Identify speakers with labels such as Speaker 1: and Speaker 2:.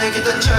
Speaker 1: 내게 던져